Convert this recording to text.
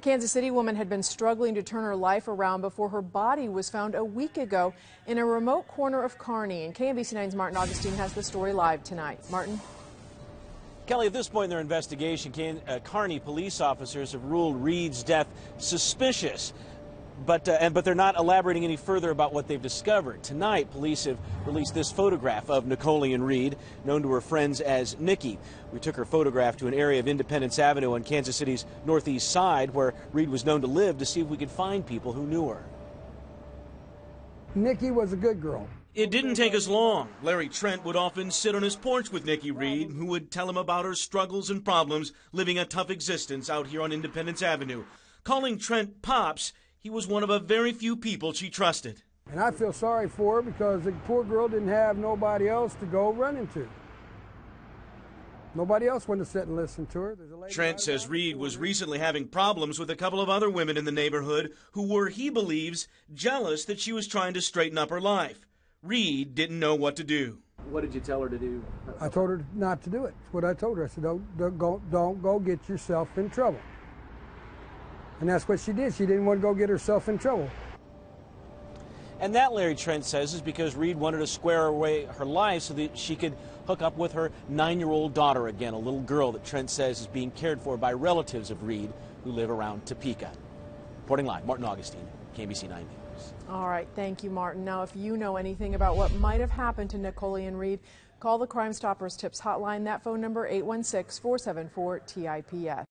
A Kansas City woman had been struggling to turn her life around before her body was found a week ago in a remote corner of Kearney. And KMBC 9's Martin Augustine has the story live tonight. Martin? Kelly, at this point in their investigation, uh, Kearney police officers have ruled Reed's death suspicious but uh, and, but they're not elaborating any further about what they've discovered. Tonight, police have released this photograph of Nicoleon Reed, known to her friends as Nikki. We took her photograph to an area of Independence Avenue on Kansas City's northeast side, where Reed was known to live, to see if we could find people who knew her. Nikki was a good girl. It didn't take us long. Larry Trent would often sit on his porch with Nikki Reed, who would tell him about her struggles and problems living a tough existence out here on Independence Avenue. Calling Trent Pops, he was one of a very few people she trusted. And I feel sorry for her because the poor girl didn't have nobody else to go running to. Nobody else wanted to sit and listen to her. Trent says Reed was recently having problems with a couple of other women in the neighborhood who were, he believes, jealous that she was trying to straighten up her life. Reed didn't know what to do. What did you tell her to do? I told her not to do it. That's what I told her. I said, don't, don't, go, don't go get yourself in trouble. And that's what she did. She didn't want to go get herself in trouble. And that, Larry Trent says, is because Reed wanted to square away her life so that she could hook up with her nine-year-old daughter again, a little girl that Trent says is being cared for by relatives of Reed who live around Topeka. Reporting live, Martin Augustine, KMBC 9 News. All right, thank you, Martin. Now, if you know anything about what might have happened to Nicoleon Reed, call the Crime Stoppers Tips Hotline. That phone number, 816 474 TIPS.